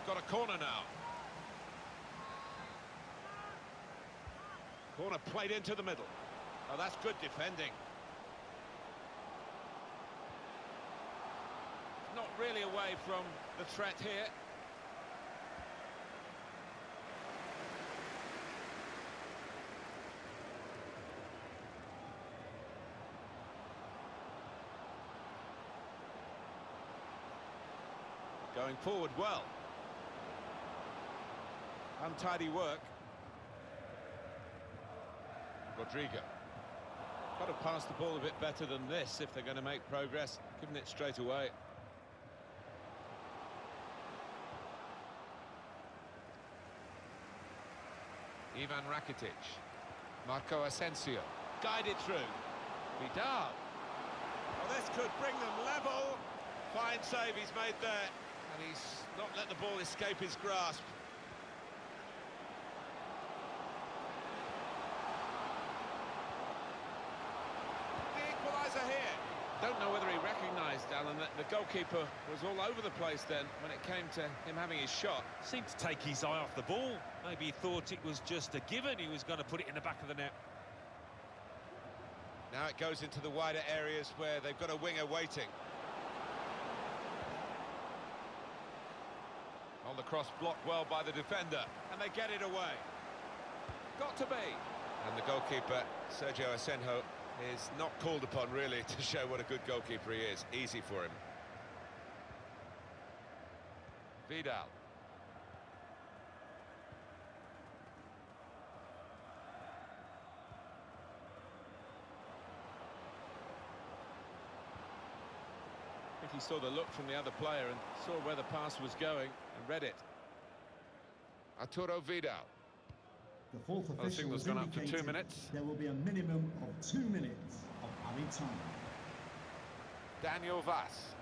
They've got a corner now. Corner played into the middle. Oh, that's good defending. Not really away from the threat here. Going forward well. Untidy work. Rodrigo. Got to pass the ball a bit better than this if they're going to make progress, giving it straight away. Ivan Rakitic. Marco Asensio. Guided through. Vidal. Well, this could bring them level. Fine save he's made there. And he's not let the ball escape his grasp. The equaliser here. Don't know whether he recognised, Alan, that the goalkeeper was all over the place then when it came to him having his shot. Seemed to take his eye off the ball. Maybe he thought it was just a given he was going to put it in the back of the net. Now it goes into the wider areas where they've got a winger waiting. On the cross, blocked well by the defender, and they get it away. Got to be. And the goalkeeper, Sergio Asenjo, is not called upon, really, to show what a good goalkeeper he is. Easy for him. Vidal. I think he saw the look from the other player and saw where the pass was going and read it. Arturo Vidal. The fourth Well, the official signal's has gone up to two minutes. There will be a minimum of two minutes of added time. Daniel Wass.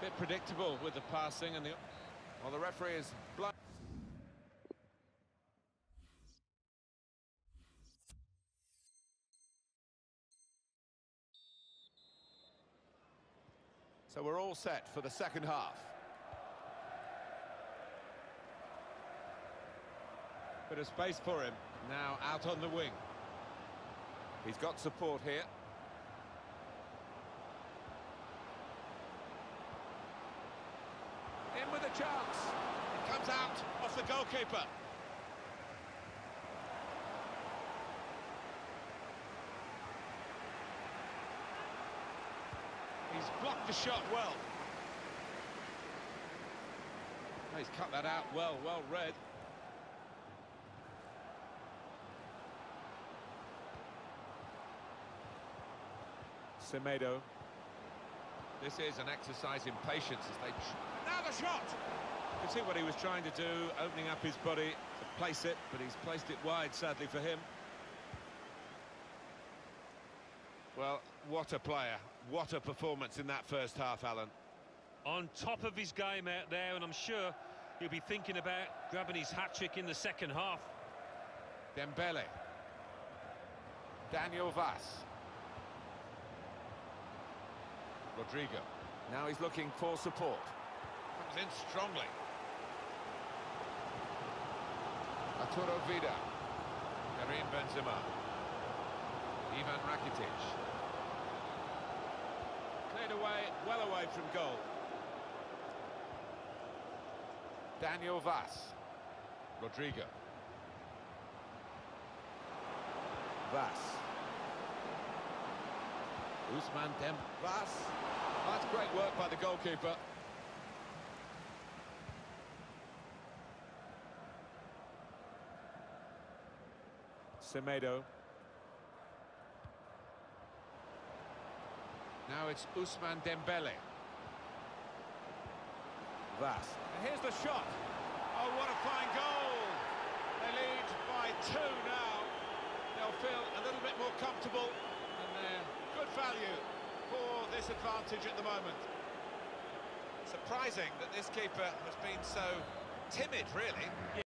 Bit predictable with the passing and the... Well, the referee is blind. So we're all set for the second half. Bit of space for him. Now out on the wing. He's got support here. A chance. It comes out off the goalkeeper. He's blocked the shot well. Oh, he's cut that out well, well read. Semedo. This is an exercise in patience as they... Now the shot! You can see what he was trying to do, opening up his body to place it, but he's placed it wide, sadly for him. Well, what a player. What a performance in that first half, Alan. On top of his game out there, and I'm sure he'll be thinking about grabbing his hat-trick in the second half. Dembele. Daniel Wass. Rodrigo. Now he's looking for support. Comes in strongly. Arturo Vidal. Karim Benzema. Ivan Rakitic. Cleared away, well away from goal. Daniel Wass. Rodrigo. Wass. Usman Dem Vass. That's great work by the goalkeeper. Semedo. Now it's Ousmane Dembele. Wass. And here's the shot. Oh, what a fine goal. They lead by two now. They'll feel a little bit more comfortable and they're good value for this advantage at the moment. Surprising that this keeper has been so timid, really.